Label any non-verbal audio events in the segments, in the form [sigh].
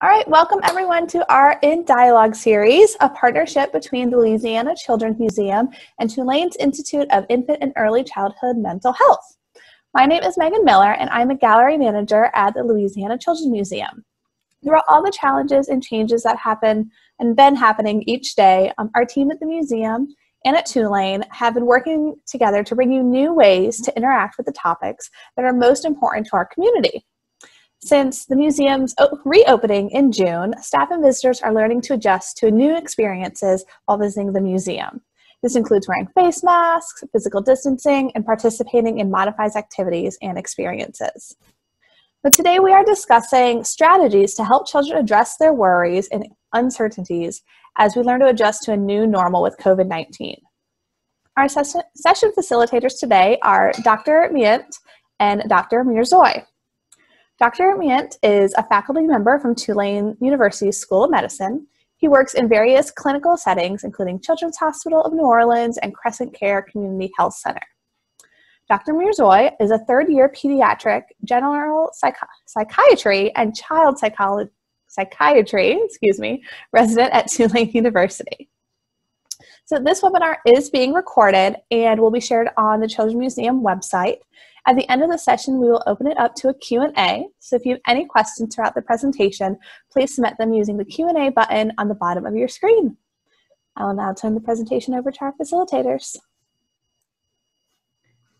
All right, welcome everyone to our In Dialogue series, a partnership between the Louisiana Children's Museum and Tulane's Institute of Infant and Early Childhood Mental Health. My name is Megan Miller, and I'm a gallery manager at the Louisiana Children's Museum. Throughout all the challenges and changes that happen and been happening each day, um, our team at the museum and at Tulane have been working together to bring you new ways to interact with the topics that are most important to our community. Since the museum's reopening in June, staff and visitors are learning to adjust to new experiences while visiting the museum. This includes wearing face masks, physical distancing, and participating in modified activities and experiences. But today we are discussing strategies to help children address their worries and uncertainties as we learn to adjust to a new normal with COVID 19. Our session, session facilitators today are Dr. Myint and Dr. Mirzoy. Dr. Myint is a faculty member from Tulane University School of Medicine. He works in various clinical settings, including Children's Hospital of New Orleans and Crescent Care Community Health Center. Dr. Mirzoy is a third year pediatric general psychiatry and child psychiatry, excuse me, resident at [laughs] Tulane University. So this webinar is being recorded and will be shared on the Children's Museum website. At the end of the session, we will open it up to a Q&A. So if you have any questions throughout the presentation, please submit them using the Q&A button on the bottom of your screen. I will now turn the presentation over to our facilitators.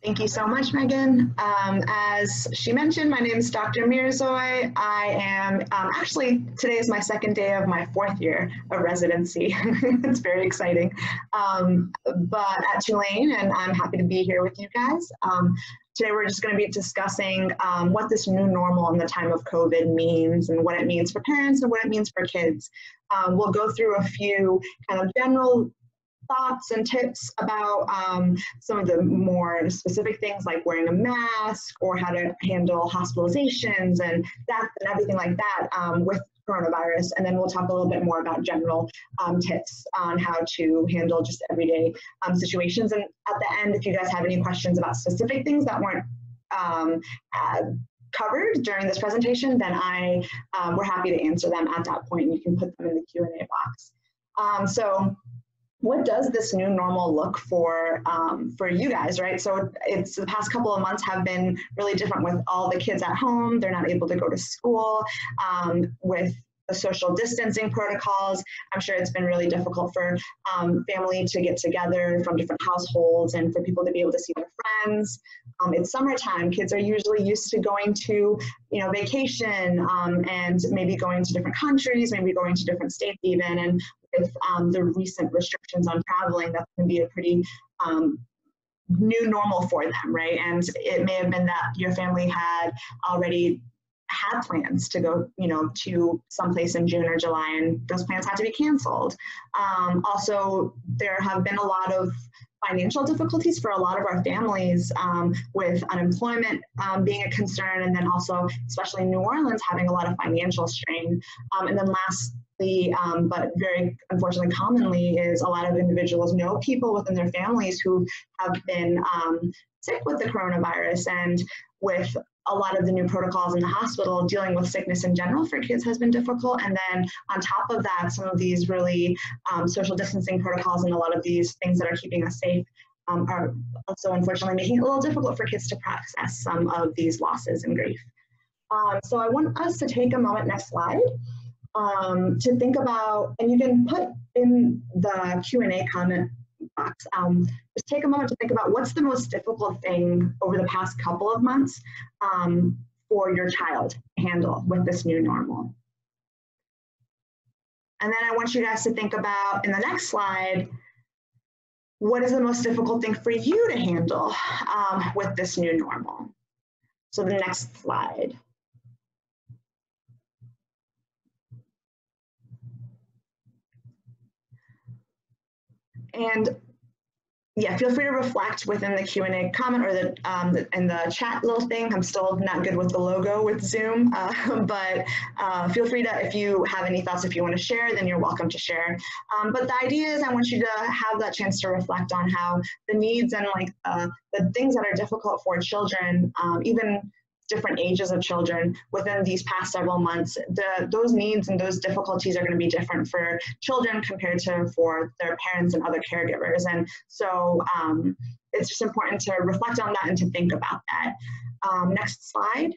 Thank you so much, Megan. Um, as she mentioned, my name is Dr. Mirzoy. I am um, actually, today is my second day of my fourth year of residency. [laughs] it's very exciting. Um, but at Tulane, and I'm happy to be here with you guys. Today we're just going to be discussing um, what this new normal in the time of COVID means and what it means for parents and what it means for kids. Um, we'll go through a few kind of general thoughts and tips about um, some of the more specific things like wearing a mask or how to handle hospitalizations and death and everything like that um, with coronavirus. And then we'll talk a little bit more about general um, tips on how to handle just everyday um, situations. And at the end, if you guys have any questions about specific things that weren't um, uh, covered during this presentation, then I um, we're happy to answer them at that point. And you can put them in the Q&A box. Um, so what does this new normal look for um, for you guys right? So it's the past couple of months have been really different with all the kids at home. They're not able to go to school um, with the social distancing protocols. I'm sure it's been really difficult for um, family to get together from different households and for people to be able to see their friends. Um, it's summertime. Kids are usually used to going to you know vacation um, and maybe going to different countries maybe going to different states even. And with um, the recent restrictions on traveling, that's going to be a pretty um, new normal for them, right? And it may have been that your family had already had plans to go, you know, to someplace in June or July, and those plans had to be canceled. Um, also, there have been a lot of financial difficulties for a lot of our families um, with unemployment um, being a concern, and then also, especially New Orleans, having a lot of financial strain. Um, and then last um, but very unfortunately commonly is a lot of individuals know people within their families who have been um, sick with the coronavirus and with a lot of the new protocols in the hospital dealing with sickness in general for kids has been difficult. And then on top of that some of these really um, social distancing protocols and a lot of these things that are keeping us safe um, are also unfortunately making it a little difficult for kids to process some of these losses and grief. Um, so i want us to take a moment next slide um, to think about, and you can put in the Q&A comment box, um, just take a moment to think about what's the most difficult thing over the past couple of months um, for your child to handle with this new normal. And then I want you guys to think about in the next slide, what is the most difficult thing for you to handle um, with this new normal? So the next slide. And yeah, feel free to reflect within the Q&A comment or the um, in the chat little thing. I'm still not good with the logo with Zoom, [laughs] uh, but uh, feel free to, if you have any thoughts, if you want to share, then you're welcome to share. Um, but the idea is I want you to have that chance to reflect on how the needs and like uh, the things that are difficult for children, um, even different ages of children within these past several months, the, those needs and those difficulties are going to be different for children compared to for their parents and other caregivers. And so um, it's just important to reflect on that and to think about that. Um, next slide.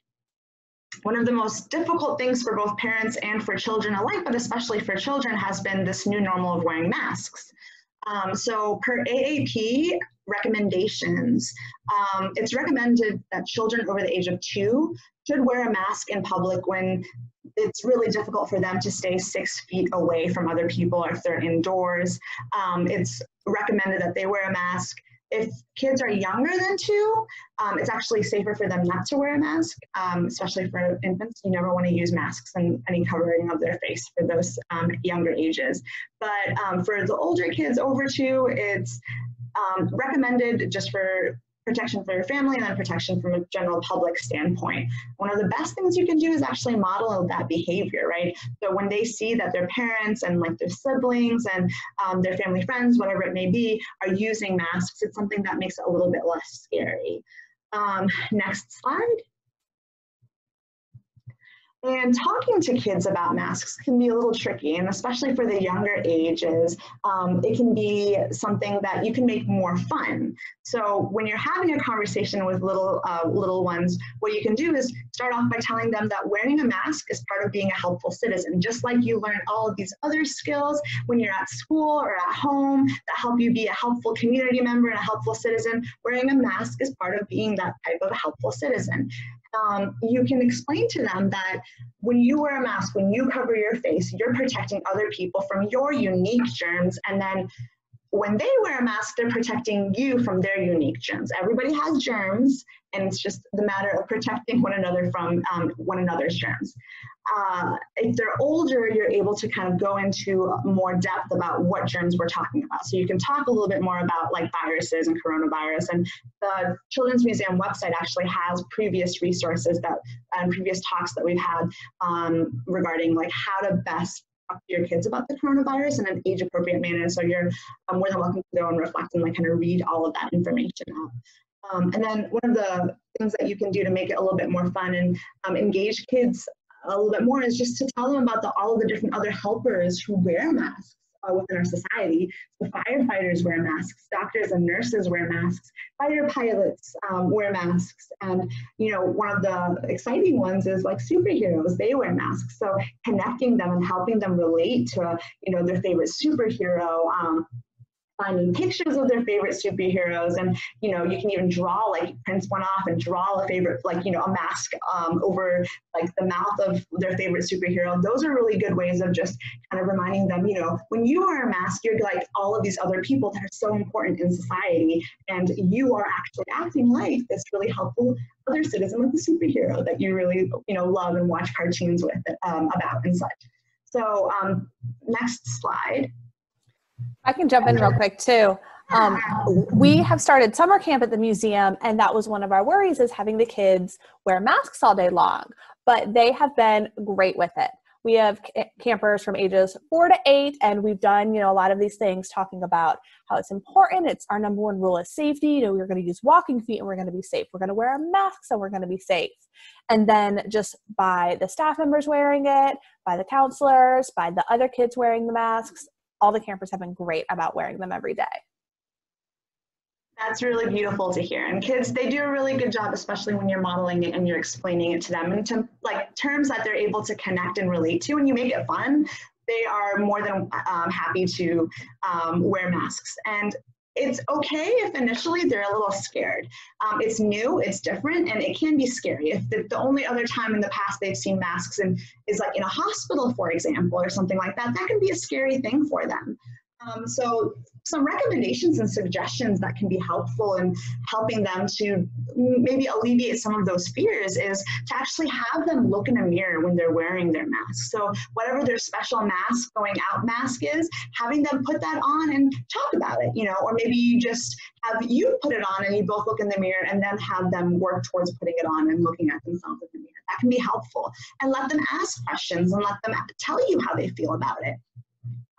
One of the most difficult things for both parents and for children alike, but especially for children, has been this new normal of wearing masks. Um, so per AAP recommendations, um, it's recommended that children over the age of two should wear a mask in public when it's really difficult for them to stay six feet away from other people if they're indoors. Um, it's recommended that they wear a mask if kids are younger than two, um, it's actually safer for them not to wear a mask, um, especially for infants. You never want to use masks and any covering of their face for those um, younger ages. But um, for the older kids over two, it's um, recommended just for protection for your family and then protection from a general public standpoint. One of the best things you can do is actually model that behavior, right? So when they see that their parents and like their siblings and um, their family friends, whatever it may be, are using masks, it's something that makes it a little bit less scary. Um, next slide. And talking to kids about masks can be a little tricky, and especially for the younger ages, um, it can be something that you can make more fun. So when you're having a conversation with little uh, little ones, what you can do is start off by telling them that wearing a mask is part of being a helpful citizen, just like you learn all of these other skills when you're at school or at home that help you be a helpful community member and a helpful citizen. Wearing a mask is part of being that type of helpful citizen um, you can explain to them that when you wear a mask, when you cover your face, you're protecting other people from your unique germs. And then when they wear a mask, they're protecting you from their unique germs. Everybody has germs, and it's just the matter of protecting one another from um, one another's germs. Uh, if they're older, you're able to kind of go into more depth about what germs we're talking about. So you can talk a little bit more about like viruses and coronavirus. And the Children's Museum website actually has previous resources that and previous talks that we've had um, regarding like how to best talk to your kids about the coronavirus in an age appropriate manner. So you're um, more than welcome to go and reflect and like kind of read all of that information out. Um, and then one of the things that you can do to make it a little bit more fun and um, engage kids a little bit more is just to tell them about the, all of the different other helpers who wear masks uh, within our society. The firefighters wear masks, doctors and nurses wear masks, fighter pilots um, wear masks, and you know one of the exciting ones is like superheroes. They wear masks, so connecting them and helping them relate to you know their favorite superhero. Um, finding pictures of their favorite superheroes. And you know you can even draw like print one off and draw a favorite like you know a mask um, over like the mouth of their favorite superhero. Those are really good ways of just kind of reminding them you know when you wear a mask you're like all of these other people that are so important in society. And you are actually acting like this really helpful other citizen like the superhero that you really you know love and watch cartoons with um, about and such. So um, next slide I can jump in real quick too. Um, we have started summer camp at the museum, and that was one of our worries is having the kids wear masks all day long. But they have been great with it. We have campers from ages four to eight, and we've done you know a lot of these things talking about how it's important. It's our number one rule is safety. You know, we're going to use walking feet, and we're going to be safe. We're going to wear a mask, so we're going to be safe. And then just by the staff members wearing it, by the counselors, by the other kids wearing the masks, all the campers have been great about wearing them every day. That's really beautiful to hear. And kids, they do a really good job, especially when you're modeling it and you're explaining it to them in to, like terms that they're able to connect and relate to. And you make it fun, they are more than um, happy to um, wear masks. And it's okay if initially they're a little scared. Um, it's new, it's different, and it can be scary. If the, the, only other time in the past they've seen masks and is like in a hospital, for example, or something like that, that can be a scary thing for them. Um, so some recommendations and suggestions that can be helpful in helping them to maybe alleviate some of those fears is to actually have them look in a mirror when they're wearing their mask. So whatever their special mask going out mask is, having them put that on and talk about it, you know, or maybe you just have you put it on and you both look in the mirror and then have them work towards putting it on and looking at themselves in the mirror. That can be helpful. And let them ask questions and let them tell you how they feel about it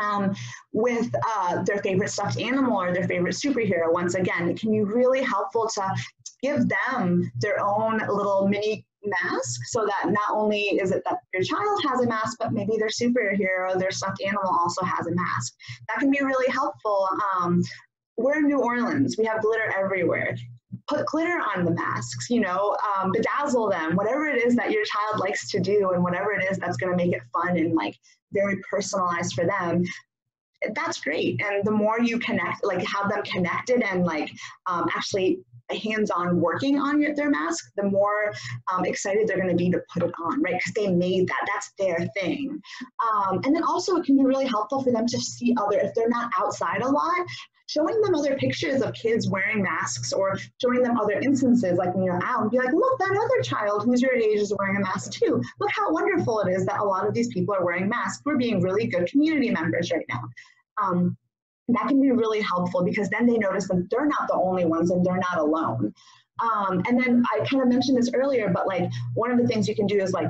um, with uh, their favorite stuffed animal or their favorite superhero. Once again, it can be really helpful to give them their own little mini mask so that not only is it that your child has a mask, but maybe their superhero, their stuffed animal also has a mask. That can be really helpful. Um, we're in New Orleans, we have glitter everywhere. Put glitter on the masks, you know, um, bedazzle them, whatever it is that your child likes to do, and whatever it is that's going to make it fun and like very personalized for them that's great. And the more you connect like have them connected and like um, actually hands-on working on your, their mask the more um, excited they're going to be to put it on right? Because they made that that's their thing. Um, and then also it can be really helpful for them to see other if they're not outside a lot showing them other pictures of kids wearing masks or showing them other instances like when you're out and be like look that other child who's your age is wearing a mask too. Look how wonderful it is that a lot of these people are wearing masks. We're being really good community members right now. Um, that can be really helpful because then they notice that they're not the only ones and they're not alone. Um, and then I kind of mentioned this earlier, but like one of the things you can do is like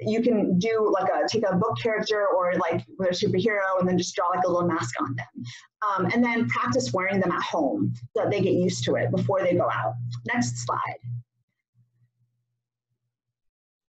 you can do like a take a book character or like a superhero and then just draw like a little mask on them. Um, and then practice wearing them at home so that they get used to it before they go out. Next slide.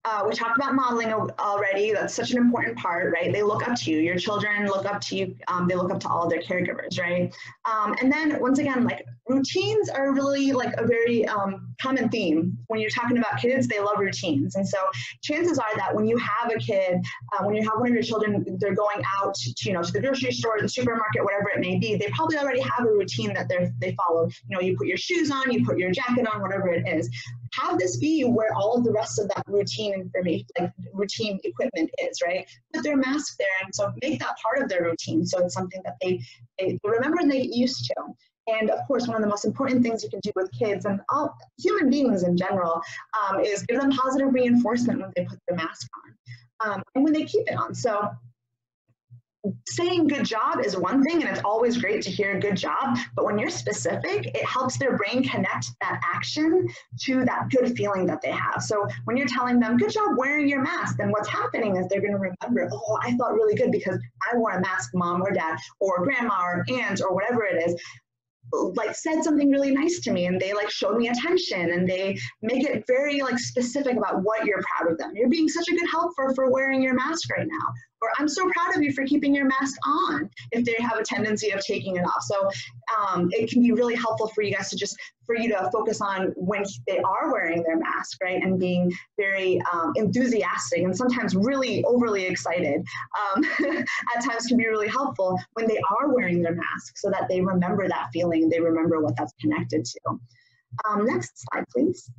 Uh, we talked about modeling already. That's such an important part, right? They look up to you. Your children look up to you. Um, they look up to all of their caregivers, right? Um, and then once again, like routines are really like a very um, common theme. When you're talking about kids, they love routines. And so chances are that when you have a kid, uh, when you have one of your children, they're going out to, you know, to the grocery store, the supermarket, whatever it may be, they probably already have a routine that they they follow. You know, you put your shoes on, you put your jacket on, whatever it is. Have this be where all of the rest of that routine information, like routine equipment is, right? Put their mask there. And so make that part of their routine. So it's something that they, they remember and they get used to. And of course, one of the most important things you can do with kids and all human beings in general um, is give them positive reinforcement when they put their mask on um, and when they keep it on. So saying good job is one thing and it's always great to hear good job but when you're specific it helps their brain connect that action to that good feeling that they have. So when you're telling them good job wearing your mask then what's happening is they're going to remember oh i felt really good because i wore a mask mom or dad or grandma or aunt or whatever it is like said something really nice to me and they like showed me attention and they make it very like specific about what you're proud of them. You're being such a good helper for wearing your mask right now or I'm so proud of you for keeping your mask on if they have a tendency of taking it off. So um, it can be really helpful for you guys to just, for you to focus on when they are wearing their mask, right? And being very um, enthusiastic and sometimes really overly excited um, [laughs] at times can be really helpful when they are wearing their mask so that they remember that feeling, they remember what that's connected to. Um, next slide, please.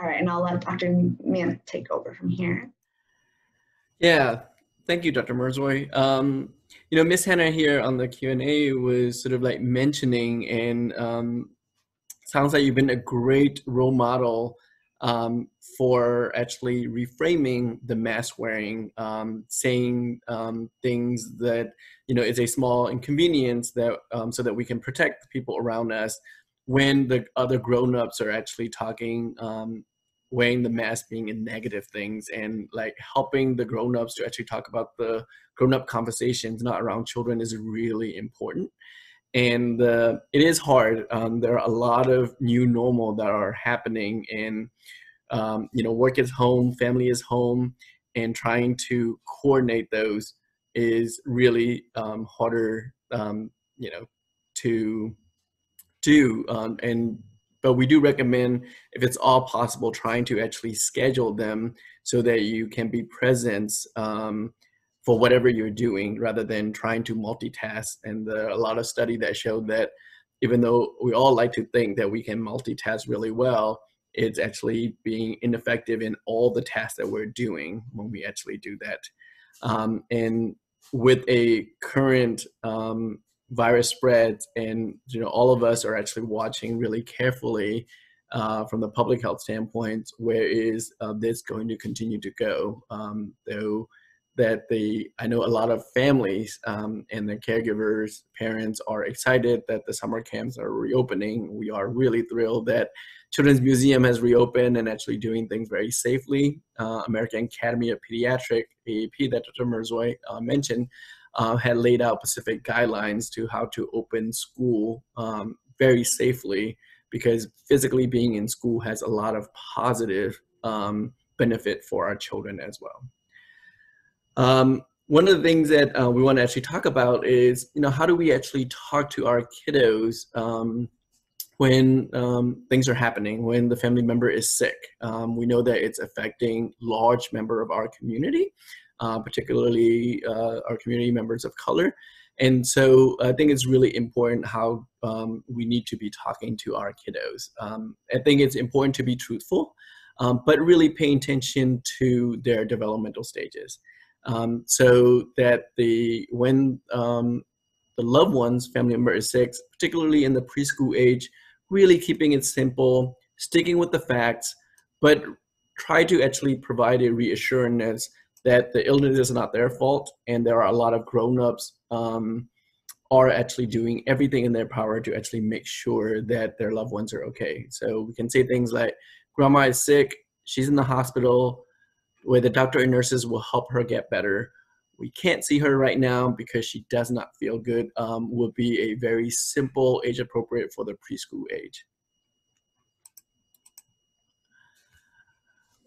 All right, and I'll let Dr. Mann take over from here. Yeah, thank you, Dr. Mirzoy. Um, you know, Miss Hannah here on the Q&A was sort of like mentioning and um, sounds like you've been a great role model um, for actually reframing the mask wearing, um, saying um, things that, you know, is a small inconvenience that um, so that we can protect the people around us when the other grown-ups are actually talking weighing the mask being in negative things and like helping the grown-ups to actually talk about the grown-up conversations not around children is really important. And uh, it is hard um, there are a lot of new normal that are happening and um, you know work is home family is home and trying to coordinate those is really um, harder um, you know to do um, and but we do recommend if it's all possible trying to actually schedule them so that you can be present um, for whatever you're doing rather than trying to multitask. And are a lot of study that showed that even though we all like to think that we can multitask really well it's actually being ineffective in all the tasks that we're doing when we actually do that. Um, and with a current um, virus spreads and you know all of us are actually watching really carefully uh, from the public health standpoint where is uh, this going to continue to go? Um, though that the i know a lot of families um, and their caregivers parents are excited that the summer camps are reopening. We are really thrilled that children's museum has reopened and actually doing things very safely. Uh, american academy of pediatric aap that dr mirzoy uh, mentioned uh, had laid out specific guidelines to how to open school um, very safely because physically being in school has a lot of positive um, benefit for our children as well. Um, one of the things that uh, we want to actually talk about is, you know, how do we actually talk to our kiddos um, when um, things are happening, when the family member is sick. Um, we know that it's affecting large member of our community, uh, particularly uh, our community members of color. And so I think it's really important how um, we need to be talking to our kiddos. Um, I think it's important to be truthful, um, but really pay attention to their developmental stages. Um, so that the when um, the loved one's family member is sick, particularly in the preschool age, really keeping it simple, sticking with the facts, but try to actually provide a reassurance that the illness is not their fault and there are a lot of grown-ups um, are actually doing everything in their power to actually make sure that their loved ones are okay. So we can say things like, grandma is sick, she's in the hospital, where the doctor and nurses will help her get better. We can't see her right now because she does not feel good, um, would be a very simple age appropriate for the preschool age.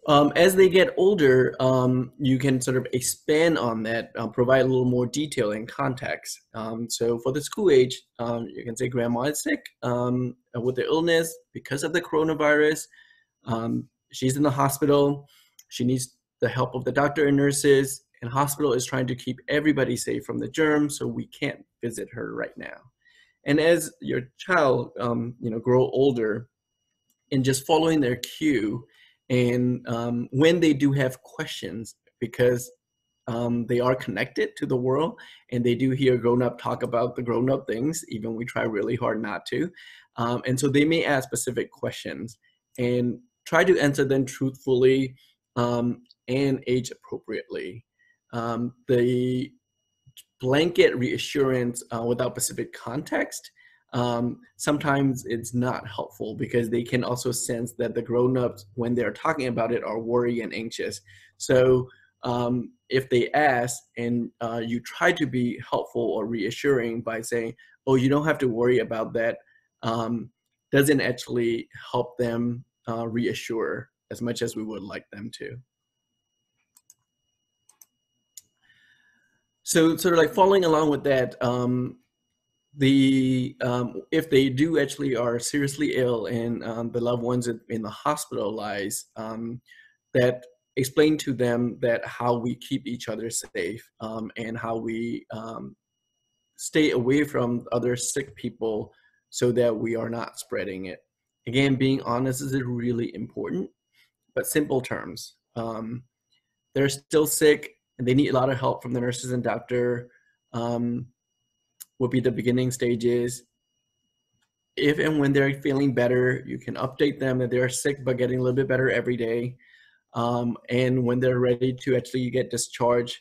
Um, as they get older, um, you can sort of expand on that, uh, provide a little more detail and context. Um, so for the school age, um, you can say grandma is sick um, with the illness because of the coronavirus. Um, she's in the hospital. She needs the help of the doctor and nurses, and hospital is trying to keep everybody safe from the germ, so we can't visit her right now. And as your child, you know, grow older, and just following their cue, and um, when they do have questions because um, they are connected to the world and they do hear grown up talk about the grown up things even we try really hard not to um, and so they may ask specific questions and try to answer them truthfully um, and age appropriately. Um, the blanket reassurance uh, without specific context um, sometimes it's not helpful because they can also sense that the grown-ups when they're talking about it are worried and anxious. So um, if they ask and uh, you try to be helpful or reassuring by saying oh you don't have to worry about that um, doesn't actually help them uh, reassure as much as we would like them to. So sort of like following along with that um, the um, if they do actually are seriously ill and um, the loved ones in the hospitalized, um, that explain to them that how we keep each other safe um, and how we um, stay away from other sick people so that we are not spreading it. Again, being honest is really important, but simple terms. Um, they're still sick and they need a lot of help from the nurses and doctor. Would be the beginning stages. If and when they're feeling better, you can update them that they're sick but getting a little bit better every day. Um, and when they're ready to actually get discharged,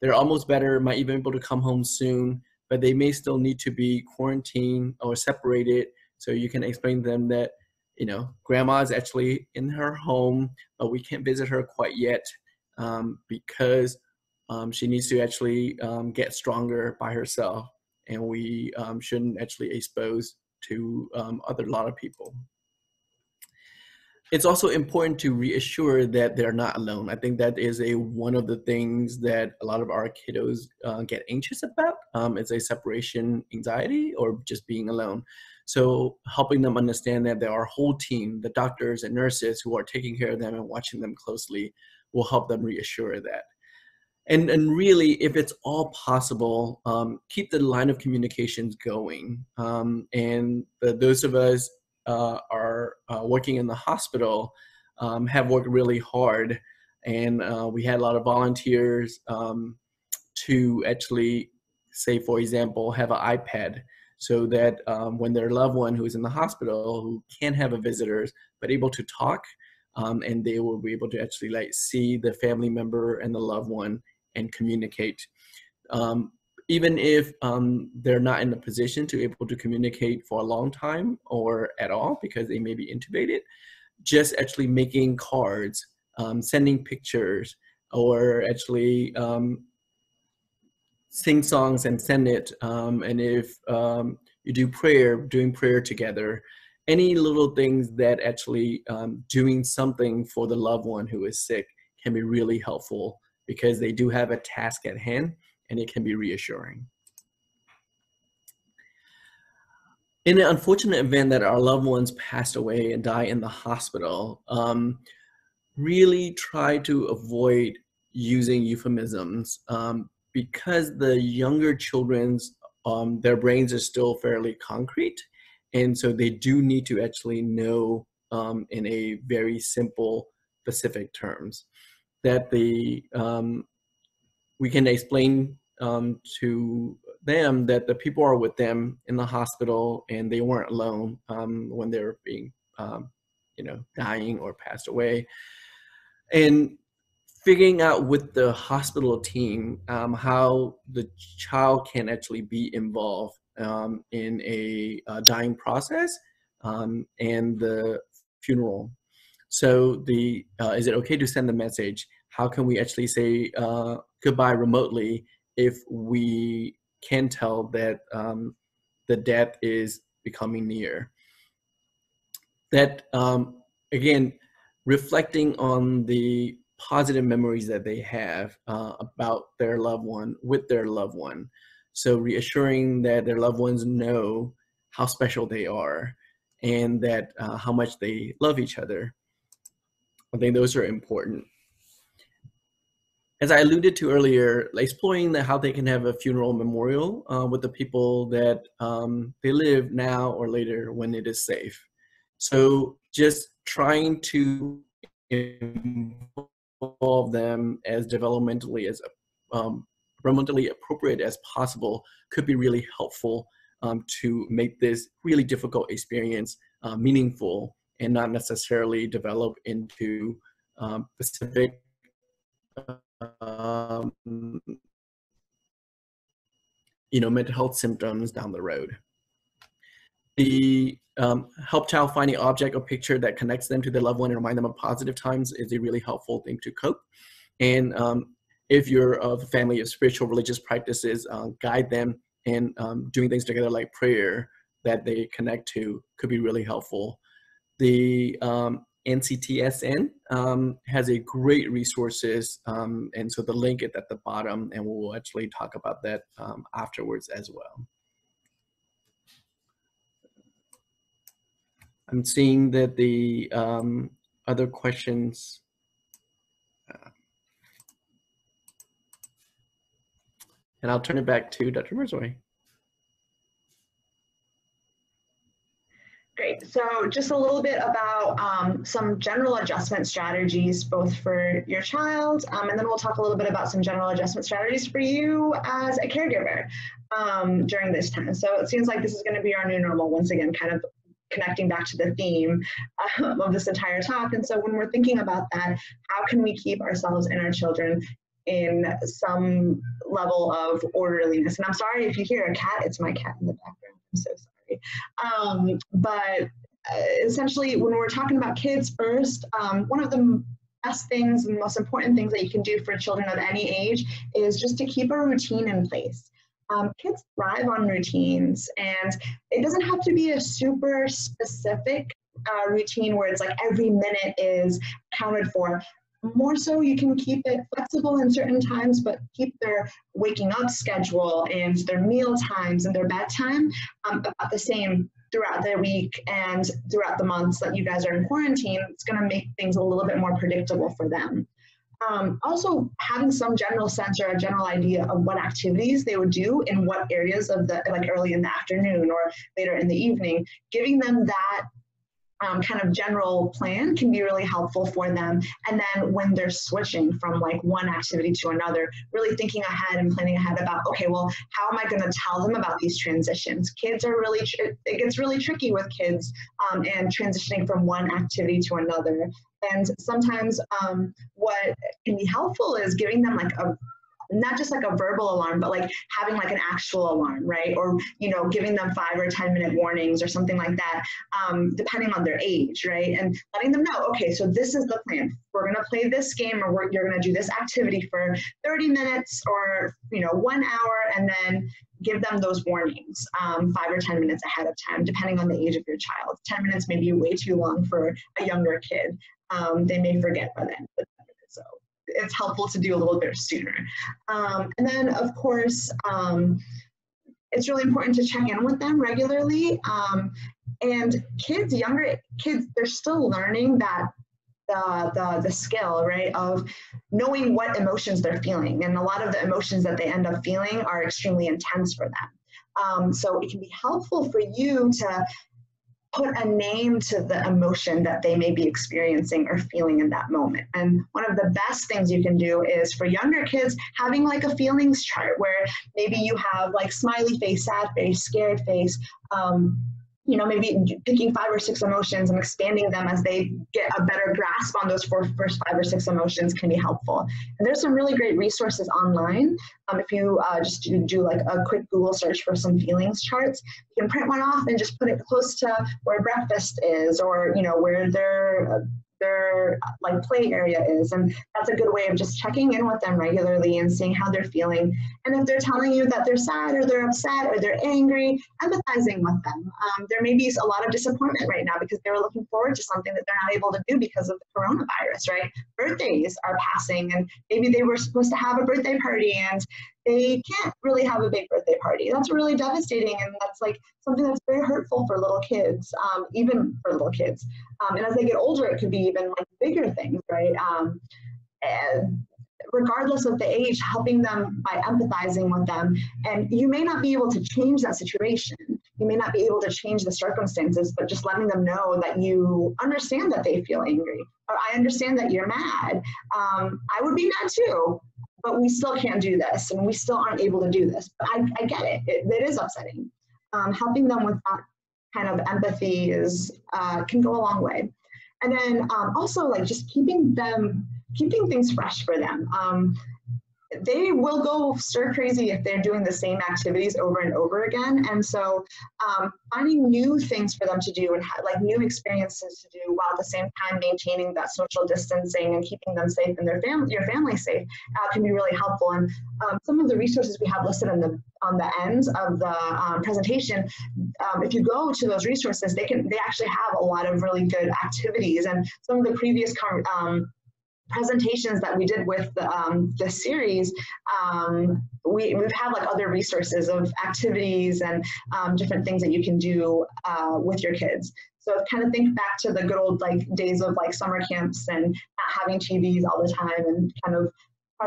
they're almost better, might even be able to come home soon, but they may still need to be quarantined or separated. So you can explain to them that, you know, grandma is actually in her home, but we can't visit her quite yet um, because um, she needs to actually um, get stronger by herself and we um, shouldn't actually expose to um, other lot of people. It's also important to reassure that they're not alone. I think that is a one of the things that a lot of our kiddos uh, get anxious about. Um, it's a separation anxiety or just being alone. So helping them understand that there are a whole team, the doctors and nurses who are taking care of them and watching them closely will help them reassure that and and really if it's all possible um, keep the line of communications going. Um, and the, those of us uh, are uh, working in the hospital um, have worked really hard. And uh, we had a lot of volunteers um, to actually say for example have an ipad so that um, when their loved one who is in the hospital who can't have a visitors but able to talk um, and they will be able to actually like see the family member and the loved one and communicate. Um, even if um, they're not in a position to able to communicate for a long time or at all because they may be intubated, just actually making cards, um, sending pictures, or actually um, sing songs and send it. Um, and if you do prayer, doing prayer together, any little things that actually um, doing something for the loved one who is sick can be really helpful because they do have a task at hand and it can be reassuring. In an unfortunate event that our loved ones passed away and die in the hospital, um, really try to avoid using euphemisms um, because the younger children's um, their brains are still fairly concrete and so they do need to actually know um, in a very simple specific terms that the um, we can explain um, to them that the people are with them in the hospital and they weren't alone um, when they were being um, you know dying or passed away. And figuring out with the hospital team um, how the child can actually be involved um, in a uh, dying process um, and the funeral. So the uh, is it okay to send the message? How can we actually say uh, goodbye remotely if we can tell that um, the death is becoming near? That um, again, reflecting on the positive memories that they have uh, about their loved one with their loved one. So reassuring that their loved ones know how special they are and that uh, how much they love each other. I think those are important. As I alluded to earlier, exploring the, how they can have a funeral memorial uh, with the people that um, they live now or later when it is safe. So just trying to involve them as developmentally as um, developmentally appropriate as possible could be really helpful um, to make this really difficult experience uh, meaningful and not necessarily develop into um, specific um, you know mental health symptoms down the road. The um, help child find the object or picture that connects them to their loved one and remind them of positive times is a really helpful thing to cope. And um, if you're of a family of spiritual religious practices, uh, guide them in um, doing things together like prayer that they connect to could be really helpful. The um, NCTSN um, has a great resources, um, and so the link is at the bottom, and we'll actually talk about that um, afterwards as well. I'm seeing that the other questions. And I'll turn it back to Dr. Mirzoi. Great. So just a little bit about um, some general adjustment strategies, both for your child, um, and then we'll talk a little bit about some general adjustment strategies for you as a caregiver um, during this time. So it seems like this is going to be our new normal once again, kind of connecting back to the theme um, of this entire talk. And so when we're thinking about that, how can we keep ourselves and our children in some level of orderliness? And I'm sorry if you hear a cat, it's my cat in the background. I'm so sorry. Um, but uh, essentially, when we're talking about kids first, um, one of the best things and most important things that you can do for children of any age is just to keep a routine in place um, kids thrive on routines and it doesn't have to be a super specific uh, routine where it's like every minute is accounted for more so you can keep it flexible in certain times but keep their waking up schedule and their meal times and their bedtime um, about the same throughout the week and throughout the months that you guys are in quarantine. It's going to make things a little bit more predictable for them. Um, also having some general sense or a general idea of what activities they would do in what areas of the like early in the afternoon or later in the evening giving them that um, kind of general plan can be really helpful for them. And then when they're switching from like one activity to another, really thinking ahead and planning ahead about, okay, well, how am I going to tell them about these transitions? Kids are really, tr- it gets really tricky with kids um, and transitioning from one activity to another. And sometimes um, what can be helpful is giving them like a not just like a verbal alarm, but like having like an actual alarm, right? Or, you know, giving them five or 10 minute warnings or something like that, um, depending on their age, right? And letting them know, okay, so this is the plan. We're going to play this game or you're going to do this activity for 30 minutes or, you know, one hour and then give them those warnings um, five or 10 minutes ahead of time, depending on the age of your child. 10 minutes may be way too long for a younger kid. Um, they may forget by then. So it's helpful to do a little bit sooner. Um, and then, of course, um, it's really important to check in with them regularly. Um, and kids, younger kids, they're still learning that the, the, the skill, right, of knowing what emotions they're feeling. And a lot of the emotions that they end up feeling are extremely intense for them. Um, so it can be helpful for you to put a name to the emotion that they may be experiencing or feeling in that moment. And one of the best things you can do is for younger kids, having like a feelings chart where maybe you have like smiley face, sad face, scared face, um, you know, maybe picking five or six emotions and expanding them as they get a better grasp on those four, first five or six emotions can be helpful. And there's some really great resources online. Um, if you uh, just do, do, like a quick Google search for some feelings charts, you can print one off and just put it close to where breakfast is or, you know, where their their like play area is and that's a good way of just checking in with them regularly and seeing how they're feeling. And if they're telling you that they're sad or they're upset or they're angry empathizing with them. Um, there may be a lot of disappointment right now because they were looking forward to something that they're not able to do because of the coronavirus right? Birthdays are passing and maybe they were supposed to have a birthday party and they can't really have a big birthday party. That's really devastating, and that's like something that's very hurtful for little kids, um, even for little kids. Um, and as they get older, it could be even like bigger things, right? Um, and regardless of the age, helping them by empathizing with them. And you may not be able to change that situation. You may not be able to change the circumstances, but just letting them know that you understand that they feel angry, or I understand that you're mad. Um, I would be mad too but we still can't do this and we still aren't able to do this. But I, I get it. it, it is upsetting. Um, helping them with that kind of empathy is uh, can go a long way. And then um, also like just keeping them, keeping things fresh for them. Um, they will go stir crazy if they're doing the same activities over and over again. And so um, finding new things for them to do and ha- like new experiences to do while at the same time maintaining that social distancing and keeping them safe and their family, your family safe uh, can be really helpful. And um, some of the resources we have listed on the on the end of the um, presentation, um, if you go to those resources, they can they actually have a lot of really good activities. And some of the previous um, presentations that we did with the, um, the series, um, we, we've had like other resources of activities and um, different things that you can do uh, with your kids. So kind of think back to the good old like days of like summer camps and not having TVs all the time and kind of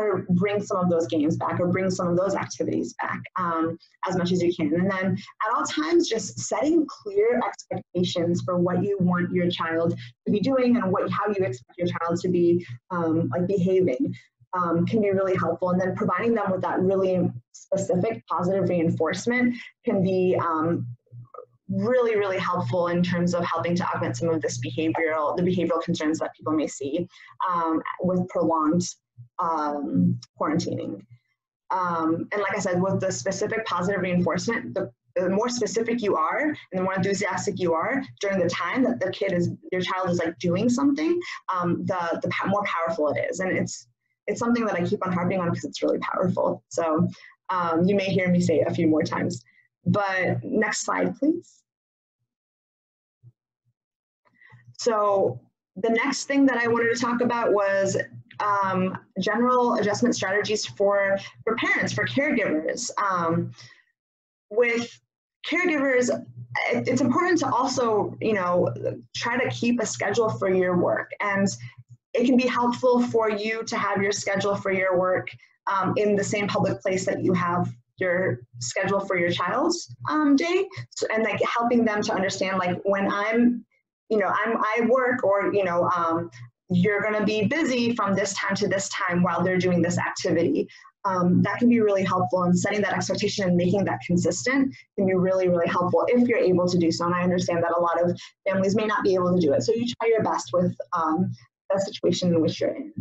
to bring some of those games back or bring some of those activities back um, as much as you can. And then at all times, just setting clear expectations for what you want your child to be doing and what how you expect your child to be um, like behaving. Um, can be really helpful. And then providing them with that really specific positive reinforcement can be um, really, really helpful in terms of helping to augment some of this behavioral, the behavioral concerns that people may see um, with prolonged um, quarantining. Um, and like I said, with the specific positive reinforcement, the, the, more specific you are and the more enthusiastic you are during the time that the kid is, your child is like doing something, um, the, the more powerful it is. And it's, it's something that I keep on harping on because it's really powerful. So um, you may hear me say it a few more times. But next slide, please. So the next thing that I wanted to talk about was um, general adjustment strategies for, for parents, for caregivers. Um, with caregivers, it's important to also, you know, try to keep a schedule for your work. And it can be helpful for you to have your schedule for your work um, in the same public place that you have your schedule for your child's um, day so, and like helping them to understand like when i'm you know i'm i work or you know um, you're going to be busy from this time to this time while they're doing this activity. Um, that can be really helpful and setting that expectation and making that consistent can be really, really helpful if you're able to do so. And I understand that a lot of families may not be able to do it. So you try your best with um, the situation in which you're in.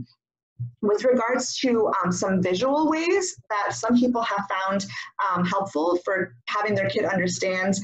With regards to um, some visual ways that some people have found um, helpful for having their kid understand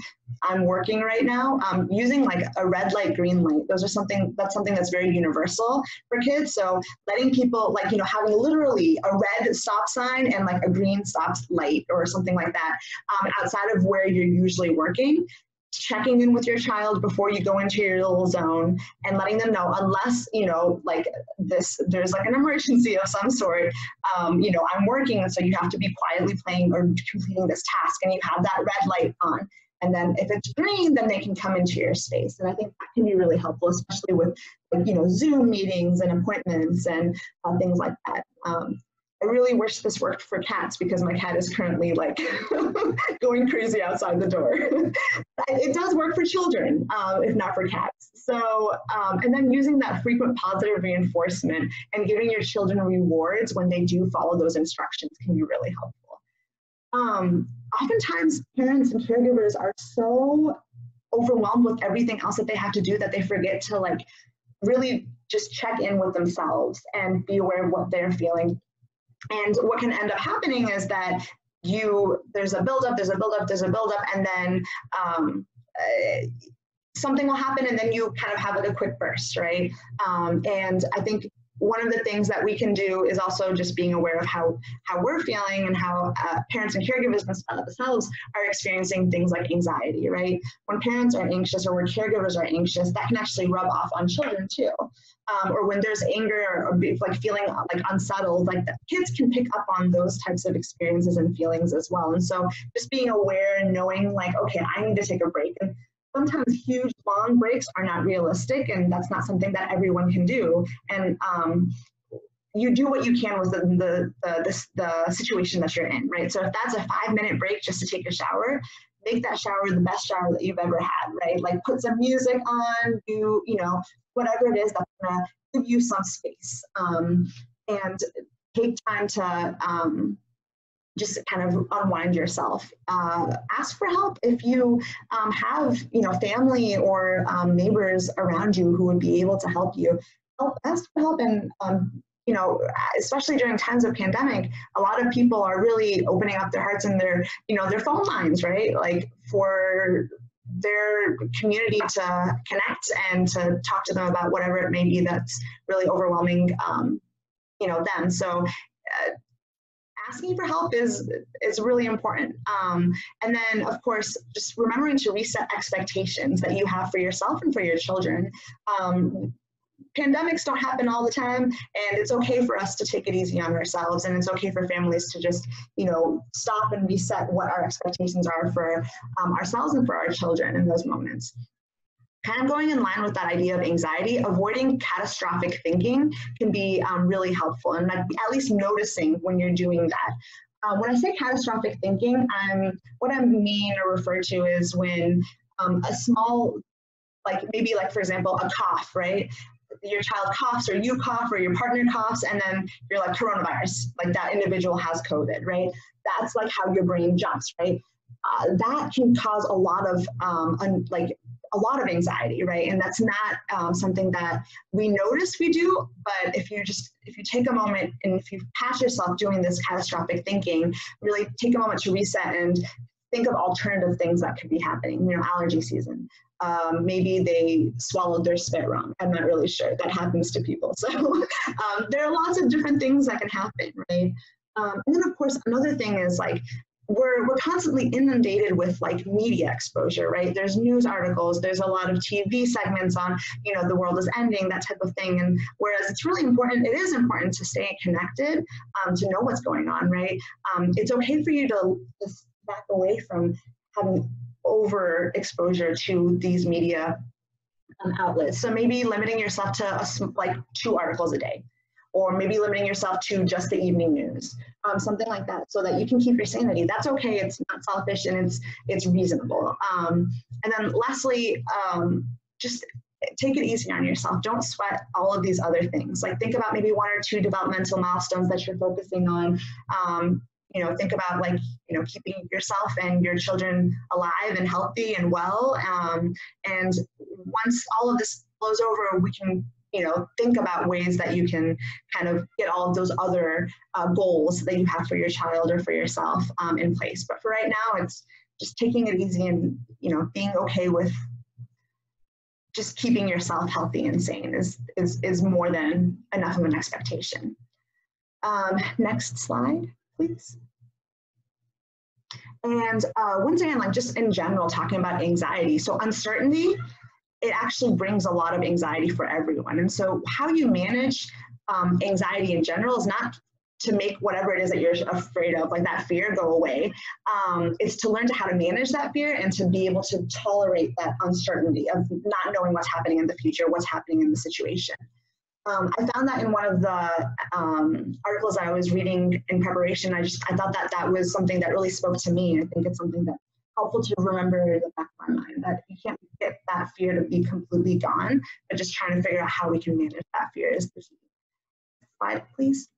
I'm working right now, um, using like a red light, green light. Those are something that's something that's very universal for kids. So letting people like you know having literally a red stop sign and like a green stop light or something like that um, outside of where you're usually working checking in with your child before you go into your little zone and letting them know unless you know like this there's like an emergency of some sort um, you know i'm working and so you have to be quietly playing or completing this task and you have that red light on. And then if it's green then they can come into your space. And i think that can be really helpful especially with like, you know zoom meetings and appointments and uh, things like that. Um, I really wish this worked for cats because my cat is currently like [laughs] going crazy outside the door. it does work for children, um, if not for cats. So, um, and then using that frequent positive reinforcement and giving your children rewards when they do follow those instructions can be really helpful. Um, oftentimes, parents and caregivers are so overwhelmed with everything else that they have to do that they forget to like really just check in with themselves and be aware of what they're feeling and what can end up happening is that you there's a buildup, there's a buildup, there's a buildup, and then um, uh, something will happen, and then you kind of have like a quick burst, right? Um, and I think one of the things that we can do is also just being aware of how how we're feeling and how uh, parents and caregivers themselves are experiencing things like anxiety right? When parents are anxious or when caregivers are anxious that can actually rub off on children too. Um, or when there's anger or like feeling like unsettled like the kids can pick up on those types of experiences and feelings as well. And so just being aware and knowing like okay i need to take a break and sometimes huge long breaks are not realistic and that's not something that everyone can do. And um, you do what you can with the, the, the, the, situation that you're in right? So if that's a five minute break just to take a shower make that shower the best shower that you've ever had right? Like put some music on do you know whatever it is that's gonna give you some space. Um, and take time to um, just kind of unwind yourself. Uh, ask for help if you um, have, you know, family or um, neighbors around you who would be able to help you. Help, ask for help, and um, you know, especially during times of pandemic, a lot of people are really opening up their hearts and their, you know, their phone lines, right? Like for their community to connect and to talk to them about whatever it may be that's really overwhelming, um, you know, them. So. Uh, asking for help is is really important. Um, and then, of course, just remembering to reset expectations that you have for yourself and for your children. Um, pandemics don't happen all the time, and it's okay for us to take it easy on ourselves, and it's okay for families to just, you know, stop and reset what our expectations are for um, ourselves and for our children in those moments kind of going in line with that idea of anxiety, avoiding catastrophic thinking can be um, really helpful and at least noticing when you're doing that. Um, when I say catastrophic thinking, I'm, what I mean or refer to is when um, a small, like maybe like for example, a cough, right? Your child coughs or you cough or your partner coughs and then you're like coronavirus, like that individual has COVID, right? That's like how your brain jumps, right? Uh, that can cause a lot of um, un, like a lot of anxiety, right? And that's not um, something that we notice we do, but if you just, if you take a moment and if you catch yourself doing this catastrophic thinking, really take a moment to reset and think of alternative things that could be happening, you know, allergy season. Um, maybe they swallowed their spit wrong. I'm not really sure. That happens to people. [laughs] So um, there are lots of different things that can happen, right? Um, and then, of course, another thing is like we're, we're constantly inundated with like media exposure, right? There's news articles, there's a lot of TV segments on, you know, the world is ending, that type of thing. And whereas it's really important, it is important to stay connected, um, to know what's going on, right? Um, it's okay for you to just back away from having over exposure to these media um, outlets. So maybe limiting yourself to a, like two articles a day or maybe limiting yourself to just the evening news, um, something like that, so that you can keep your sanity. That's okay. It's not selfish and it's it's reasonable. Um, and then lastly, um, just take it easy on yourself. Don't sweat all of these other things. Like think about maybe one or two developmental milestones that you're focusing on. Um, you know, think about like you know keeping yourself and your children alive and healthy and well. Um, and once all of this blows over, we can you know, think about ways that you can kind of get all of those other uh, goals that you have for your child or for yourself um, in place. But for right now, it's just taking it easy and, you know, being okay with just keeping yourself healthy and sane is, is, is more than enough of an expectation. Um, next slide, please. And uh, once again, like just in general, talking about anxiety. So uncertainty it actually brings a lot of anxiety for everyone. And so, how you manage um, anxiety in general is not to make whatever it is that you're afraid of, like that fear, go away. Um, it's to learn to how to manage that fear and to be able to tolerate that uncertainty of not knowing what's happening in the future, what's happening in the situation. Um, I found that in one of the um, articles I was reading in preparation. I just I thought that that was something that really spoke to me. I think it's something that helpful to remember in the back of my mind that you can't get that fear to be completely gone, but just trying to figure out how we can manage that fear is the key. Slide, please.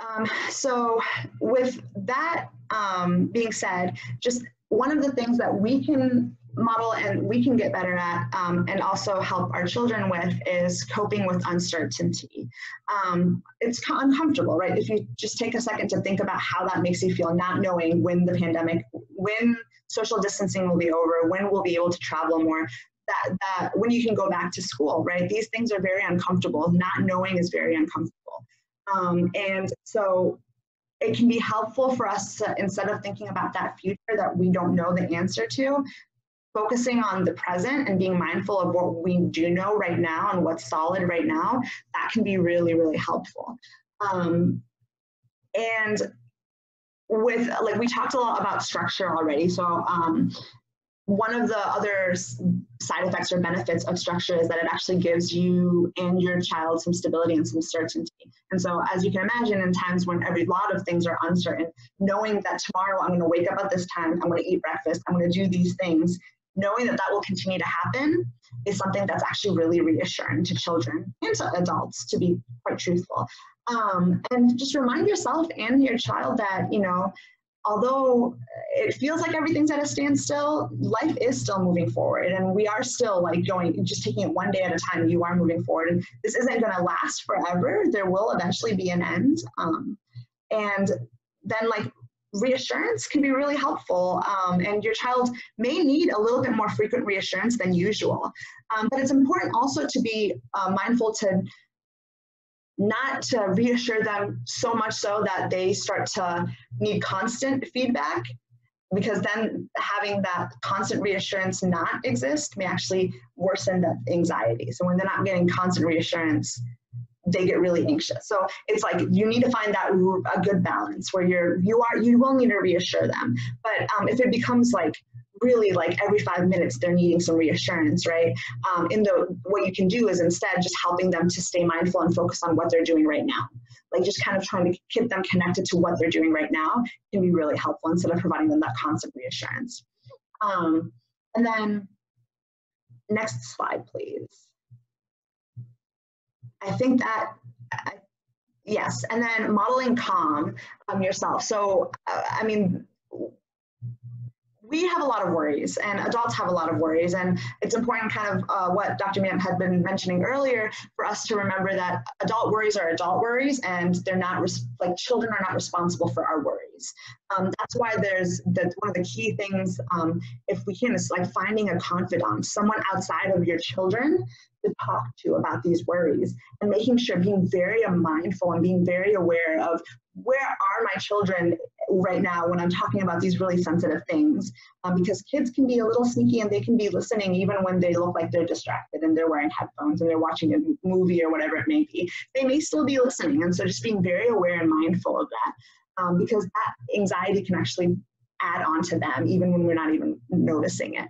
Um, so with that um, being said, just one of the things that we can model and we can get better at um, and also help our children with is coping with uncertainty. Um, it's uncomfortable, right? If you just take a second to think about how that makes you feel, not knowing when the pandemic, when social distancing will be over, when we'll be able to travel more, that, that when you can go back to school, right? These things are very uncomfortable. Not knowing is very uncomfortable. Um, and so it can be helpful for us to, instead of thinking about that future that we don't know the answer to, focusing on the present and being mindful of what we do know right now and what's solid right now, that can be really, really helpful. Um, and with, like, we talked a lot about structure already. So, um, one of the other side effects or benefits of structure is that it actually gives you and your child some stability and some certainty. And so, as you can imagine, in times when every lot of things are uncertain, knowing that tomorrow I'm going to wake up at this time, I'm going to eat breakfast, I'm going to do these things, knowing that that will continue to happen is something that's actually really reassuring to children and to adults, to be quite truthful. Um, and just remind yourself and your child that, you know, although it feels like everything's at a standstill, life is still moving forward. And we are still like going, just taking it one day at a time. You are moving forward. And this isn't going to last forever. There will eventually be an end. Um, and then, like, reassurance can be really helpful um, and your child may need a little bit more frequent reassurance than usual um, but it's important also to be uh, mindful to not to reassure them so much so that they start to need constant feedback because then having that constant reassurance not exist may actually worsen the anxiety so when they're not getting constant reassurance they get really anxious. So it's like you need to find that a good balance where you're you are you will need to reassure them. But um, if it becomes like really like every five minutes they're needing some reassurance, right? Um, in the what you can do is instead just helping them to stay mindful and focus on what they're doing right now. Like just kind of trying to keep them connected to what they're doing right now can be really helpful instead of providing them that constant reassurance. Um, and then next slide, please. I think that, yes, and then modeling calm um, yourself. So, uh, I mean, we have a lot of worries and adults have a lot of worries and it's important kind of uh, what dr Myint had been mentioning earlier for us to remember that adult worries are adult worries and they're not like children are not responsible for our worries um, that's why there's that's one of the key things um, if we can is like finding a confidant someone outside of your children to talk to about these worries and making sure being very mindful and being very aware of where are my children right now when I'm talking about these really sensitive things. Um, because kids can be a little sneaky and they can be listening even when they look like they're distracted and they're wearing headphones and they're watching a movie or whatever it may be. They may still be listening. And so just being very aware and mindful of that um, because that anxiety can actually add on to them even when we're not even noticing it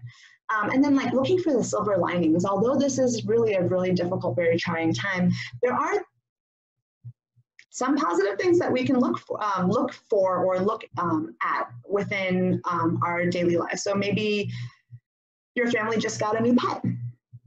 um, and then like looking for the silver linings, although this is really a really difficult, very trying time, there are some positive things that we can look for, um, look for or look um, at within um, our daily life. So maybe your family just got a new pet.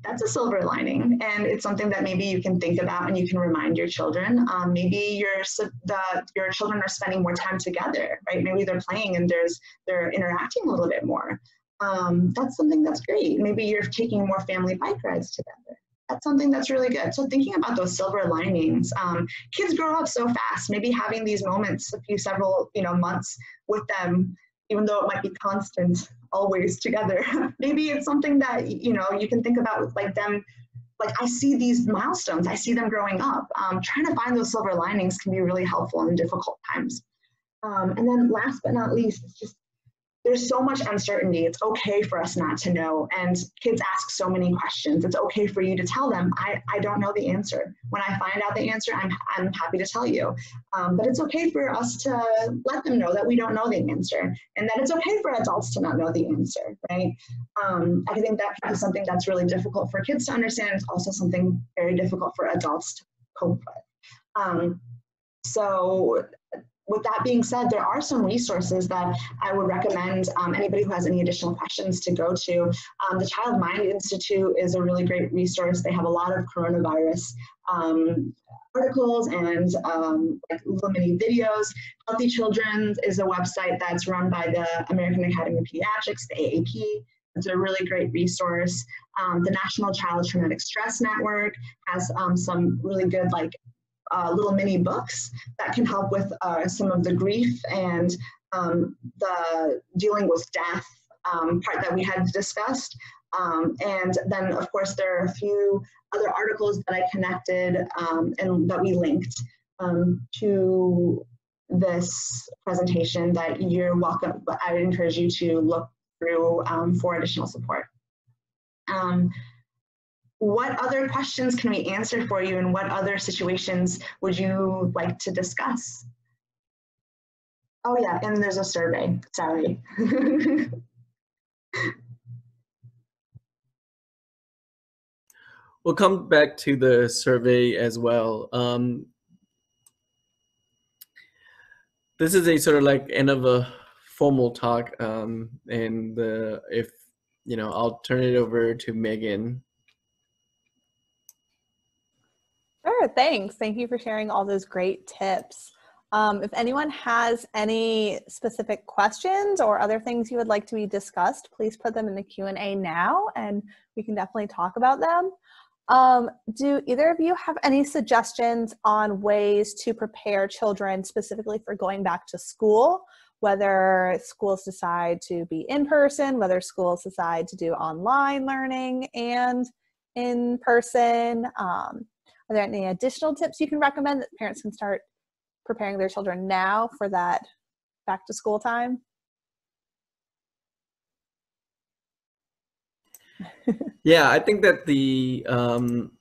That's a silver lining, and it's something that maybe you can think about and you can remind your children. Um, maybe your the, your children are spending more time together, right? Maybe they're playing and there's they're interacting a little bit more um, that's something that's great. Maybe you're taking more family bike rides together. that's something that's really good. So thinking about those silver linings, um, kids grow up so fast. Maybe having these moments, a few several you know months with them, even though it might be constant, always together. [laughs] maybe it's something that you know you can think about like them. Like I see these milestones, I see them growing up. Um, trying to find those silver linings can be really helpful in difficult times. Um, and then last but not least, it's just there's so much uncertainty. It's okay for us not to know. And kids ask so many questions. It's okay for you to tell them, I, I don't know the answer. When I find out the answer, I'm, I'm happy to tell you. Um, but it's okay for us to let them know that we don't know the answer and that it's okay for adults to not know the answer, right? Um, I think that is something that's really difficult for kids to understand. It's also something very difficult for adults to cope with. Um, so with that being said, there are some resources that I would recommend um, anybody who has any additional questions to go to. Um, the Child Mind Institute is a really great resource. They have a lot of coronavirus um, articles and um, like little mini videos. Healthy Children is a website that's run by the American Academy of Pediatrics, the AAP. It's a really great resource. Um, the National Child Traumatic Stress Network has um, some really good like uh, little mini books that can help with uh, some of the grief and um, the dealing with death um, part that we had discussed. Um, and then, of course, there are a few other articles that I connected um, and that we linked um, to this presentation that you're welcome, but I would encourage you to look through um, for additional support. Um, what other questions can we answer for you and what other situations would you like to discuss? Oh yeah, and there's a survey, sorry. [laughs] we'll come back to the survey as well. Um, this is a sort of like end of a formal talk um, and uh, if, you know, I'll turn it over to Megan Sure, thanks. Thank you for sharing all those great tips. Um, if anyone has any specific questions or other things you would like to be discussed, please put them in the Q&A now and we can definitely talk about them. Um, do either of you have any suggestions on ways to prepare children specifically for going back to school? Whether schools decide to be in person, whether schools decide to do online learning and in person. Um, are there any additional tips you can recommend that parents can start preparing their children now for that back to school time? [laughs] yeah, I think that the um,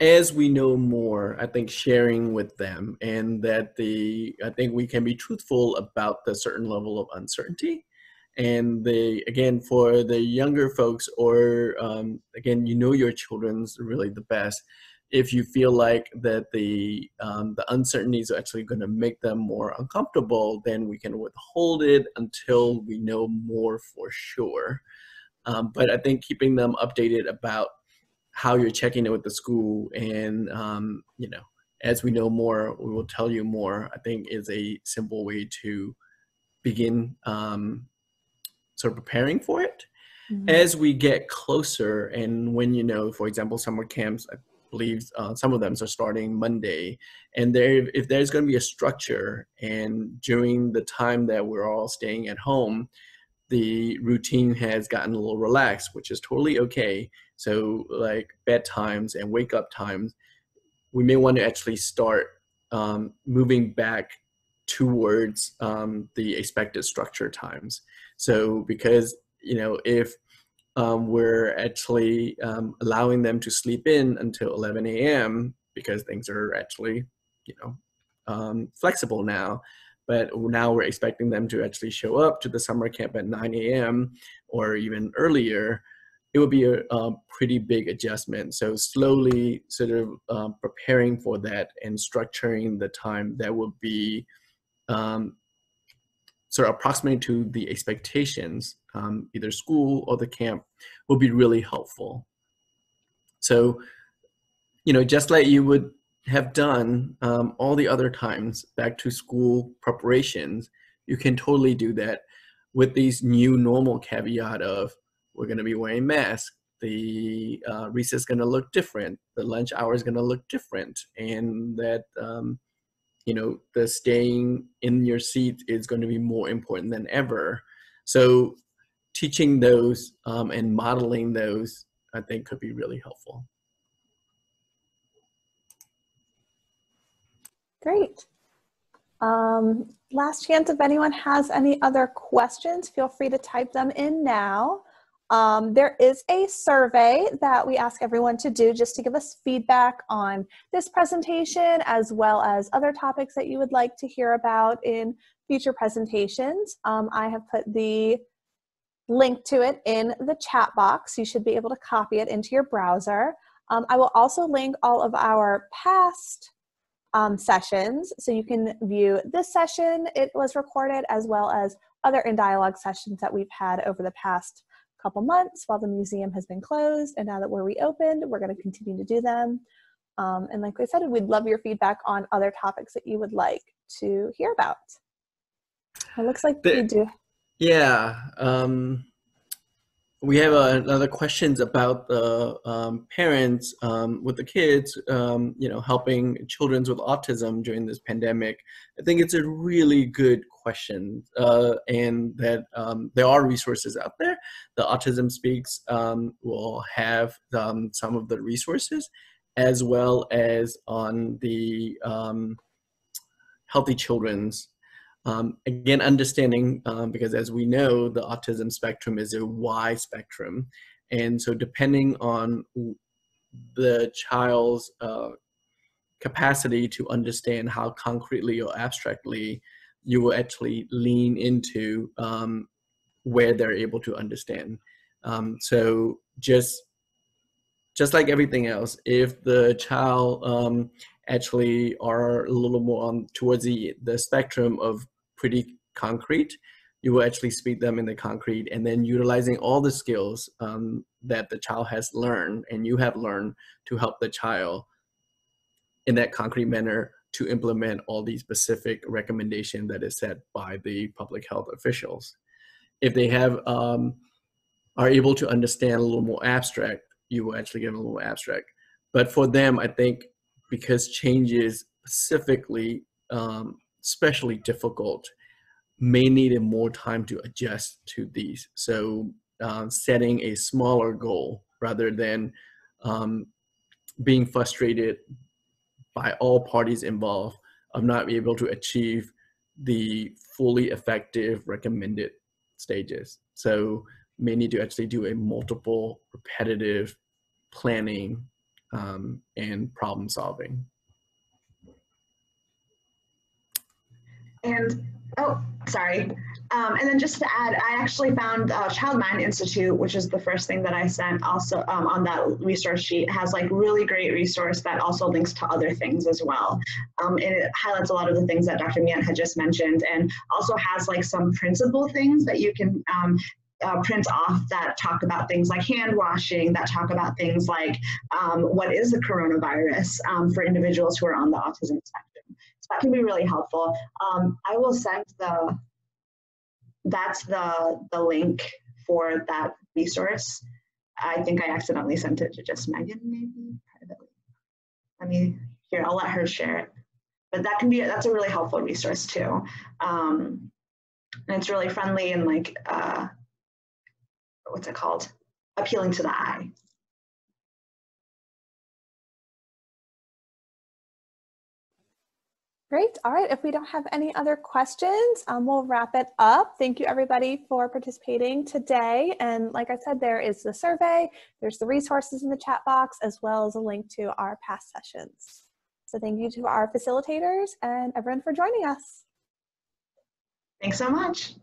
as we know more, I think sharing with them and that the I think we can be truthful about the certain level of uncertainty. And the again for the younger folks, or um, again, you know your children's really the best if you feel like that the um, the uncertainties are actually going to make them more uncomfortable, then we can withhold it until we know more for sure. Um, but I think keeping them updated about how you're checking it with the school, and um, you know, as we know more, we will tell you more. I think is a simple way to begin um, sort of preparing for it. Mm-hmm. As we get closer, and when you know, for example, summer camps, believe uh, some of them are starting Monday. And there, if there's going to be a structure, and during the time that we're all staying at home, the routine has gotten a little relaxed, which is totally okay. So, like bedtimes and wake up times, we may want to actually start um, moving back towards um, the expected structure times. So, because you know, if um, we're actually um, allowing them to sleep in until 11 a.m. because things are actually, you know, um, flexible now. But now we're expecting them to actually show up to the summer camp at 9 a.m. or even earlier. It would be a, a pretty big adjustment. So slowly, sort of um, preparing for that and structuring the time that would be um, sort of approximating to the expectations, um, either school or the camp, will be really helpful. So, you know, just like you would have done um, all the other times back to school preparations, you can totally do that with these new normal caveat of we're going to be wearing masks, the uh, recess is going to look different, the lunch hour is going to look different, and that um, you know the staying in your seat is going to be more important than ever. So teaching those um, and modeling those, I think, could be really helpful. Great. Um, last chance if anyone has any other questions, feel free to type them in now. Um, there is a survey that we ask everyone to do just to give us feedback on this presentation as well as other topics that you would like to hear about in future presentations. Um, I have put the link to it in the chat box. You should be able to copy it into your browser. Um, I will also link all of our past um, sessions so you can view this session it was recorded as well as other in dialogue sessions that we've had over the past couple months while the museum has been closed. And now that we're reopened, we're going to continue to do them. Um, and like I said, we'd love your feedback on other topics that you would like to hear about. It looks like the, we do. Yeah. Um, we have uh, another questions about the um, parents um, with the kids, um, you know, helping children with autism during this pandemic. I think it's a really good question, uh, and that um, there are resources out there. The Autism Speaks um, will have um, some of the resources, as well as on the Healthy Children's um, again, understanding, um, because as we know, the autism spectrum is a wide spectrum. And so depending on the child's uh, capacity to understand how concretely or abstractly you will actually lean into um, where they're able to understand. Um, so just just like everything else, if the child um, actually are a little more on towards the, the spectrum of pretty concrete, you will actually speak them in the concrete and then utilizing all the skills um, that the child has learned and you have learned to help the child in that concrete manner to implement all these specific recommendations that is set by the public health officials. If they have um, are able to understand a little more abstract, you will actually them a little abstract. But for them, I think because changes specifically um, especially difficult, may need more time to adjust to these. So uh, setting a smaller goal rather than um, being frustrated by all parties involved of not being able to achieve the fully effective recommended stages. So may need to actually do a multiple repetitive planning um, and problem solving. And oh, sorry. Um, and then just to add, I actually found uh, Child Mind Institute, which is the first thing that I sent also um, on that resource sheet, has like really great resource that also links to other things as well. Um, and it highlights a lot of the things that Dr. Myint had just mentioned and also has like some principle things that you can um, uh, print off that talk about things like hand washing, that talk about things like um, what is the coronavirus um, for individuals who are on the autism spectrum So that can be really helpful. I will send the, that's the, the link for that resource. I think I accidentally sent it to just Megan, maybe privately. Let me, here, I'll let her share it. But that can be, that's a really helpful resource too. Um, and it's really friendly and like, uh, what's it called? Appealing to the eye. Great. All right. If we don't have any other questions, um, we'll wrap it up. Thank you, everybody, for participating today. And like I said, there is the survey, there's the resources in the chat box, as well as a link to our past sessions. So thank you to our facilitators and everyone for joining us. Thanks so much.